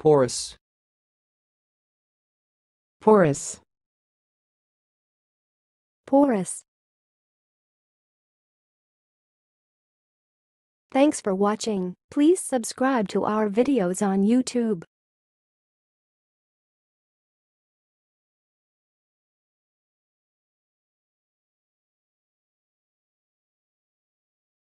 porous porous, porous. Thanks for watching. Please subscribe to our videos on YouTube.